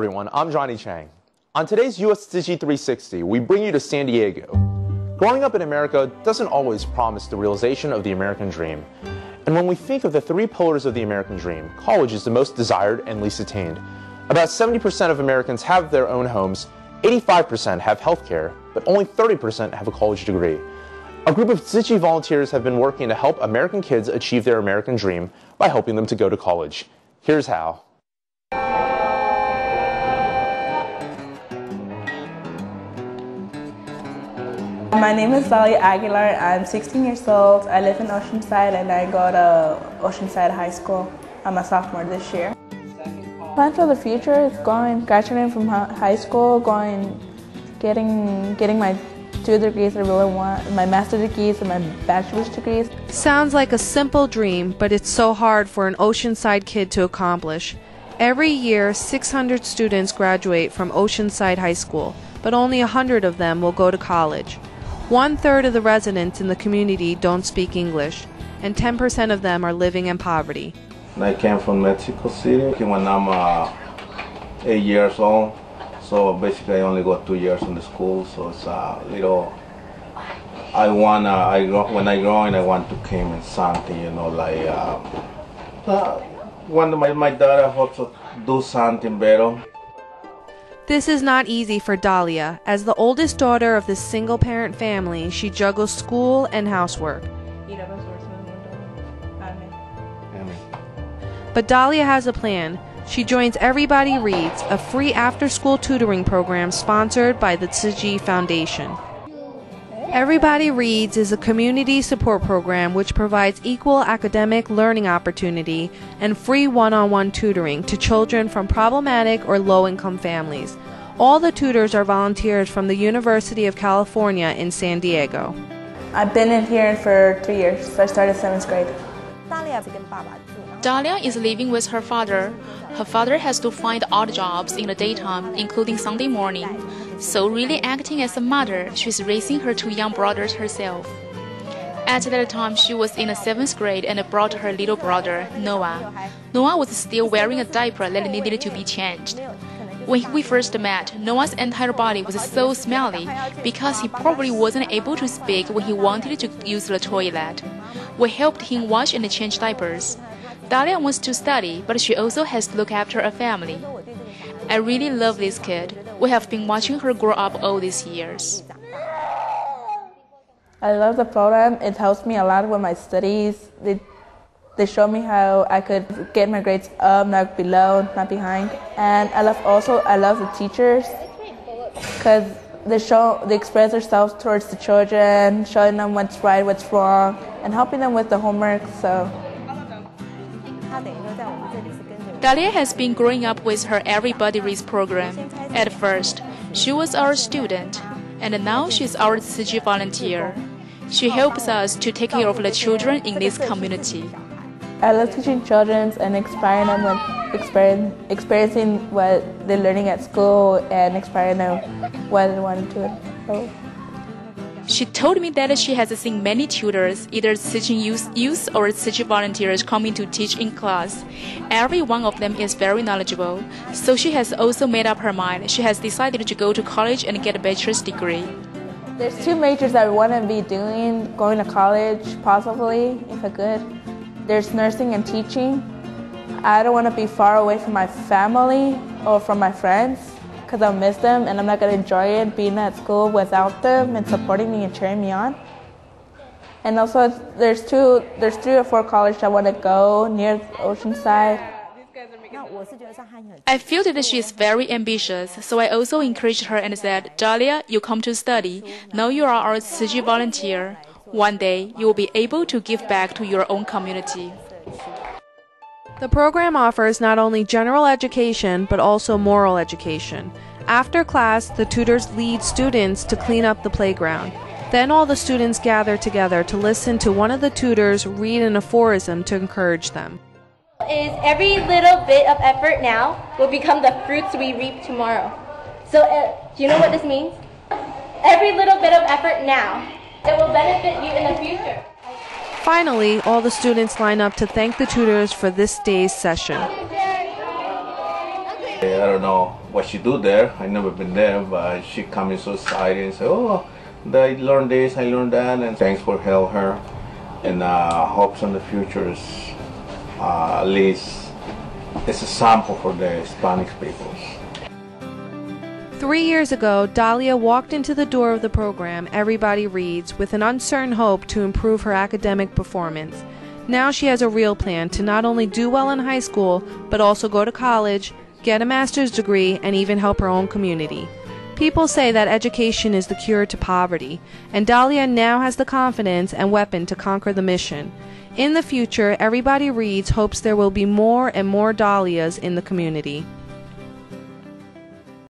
everyone, I'm Johnny Chang. On today's USTC 360, we bring you to San Diego. Growing up in America doesn't always promise the realization of the American dream. And when we think of the three pillars of the American dream, college is the most desired and least attained. About 70% of Americans have their own homes, 85% have health care, but only 30% have a college degree. A group of Tzu volunteers have been working to help American kids achieve their American dream by helping them to go to college. Here's how. My name is Sally Aguilar. I'm 16 years old. I live in Oceanside and I go to Oceanside High School. I'm a sophomore this year. Plan for the future is going, graduating from high school, going, getting, getting my two degrees I really want, my master's degrees and my bachelor's degrees. Sounds like a simple dream, but it's so hard for an Oceanside kid to accomplish. Every year, 600 students graduate from Oceanside High School, but only 100 of them will go to college. One third of the residents in the community don't speak English, and 10% of them are living in poverty. I came from Mexico City when I'm uh, eight years old. So basically, I only got two years in the school. So it's a little. I wanna. I when I grow and I want to come in something, you know, like. Uh, uh, when my my daughter hopes to do something better. This is not easy for Dahlia. As the oldest daughter of this single parent family, she juggles school and housework. But Dahlia has a plan. She joins Everybody Reads, a free after school tutoring program sponsored by the Tzu Chi Foundation. Everybody Reads is a community support program which provides equal academic learning opportunity and free one on one tutoring to children from problematic or low income families. All the tutors are volunteers from the University of California in San Diego. I've been in here for three years, so I started seventh grade. Dahlia is living with her father. Her father has to find odd jobs in the daytime, including Sunday morning. So, really acting as a mother, she's raising her two young brothers herself. At that time, she was in the seventh grade and brought her little brother, Noah. Noah was still wearing a diaper that needed to be changed. When we first met, Noah's entire body was so smelly because he probably wasn't able to speak when he wanted to use the toilet. We helped him wash and change diapers. Dahlia wants to study, but she also has to look after a family. I really love this kid. We have been watching her grow up all these years. I love the program. It helps me a lot with my studies. They, they show me how I could get my grades up, not below, not behind. And I love also I love the teachers because they show they express themselves towards the children, showing them what's right, what's wrong, and helping them with the homework. So. Dahlia has been growing up with her Everybody Reads program. At first, she was our student, and now she's our Tzu Chi volunteer. She helps us to take care of the children in this community. I love teaching children and inspiring them with experience, experiencing what they're learning at school and inspiring them what they want to do. She told me that she has seen many tutors, either teaching youth, youth or teaching volunteers coming to teach in class. Every one of them is very knowledgeable, so she has also made up her mind. She has decided to go to college and get a bachelor's degree. There's two majors I want to be doing, going to college, possibly, if I could. There's nursing and teaching. I don't want to be far away from my family or from my friends because I'll miss them and I'm not going to enjoy it being at school without them and supporting me and cheering me on. And also, there's two, there's three or four colleges I want to go near Oceanside. I feel that she is very ambitious, so I also encouraged her and said, Dahlia, you come to study. Now you are our Tzu Chi volunteer. One day, you will be able to give back to your own community. The program offers not only general education but also moral education. After class, the tutors lead students to clean up the playground. Then all the students gather together to listen to one of the tutors read an aphorism to encourage them. Is every little bit of effort now will become the fruits we reap tomorrow. So, uh, do you know what this means? Every little bit of effort now, it will benefit you in the future. Finally, all the students line up to thank the tutors for this day's session. I don't know what she do there. I never been there, but she come in so excited and say, "Oh, I learned this, I learned that," and thanks for help her. And uh, hopes on the future is uh, at least it's a sample for the Hispanic peoples. Three years ago, Dahlia walked into the door of the program Everybody Reads with an uncertain hope to improve her academic performance. Now she has a real plan to not only do well in high school, but also go to college, get a master's degree, and even help her own community. People say that education is the cure to poverty, and Dahlia now has the confidence and weapon to conquer the mission. In the future, Everybody Reads hopes there will be more and more Dahlias in the community.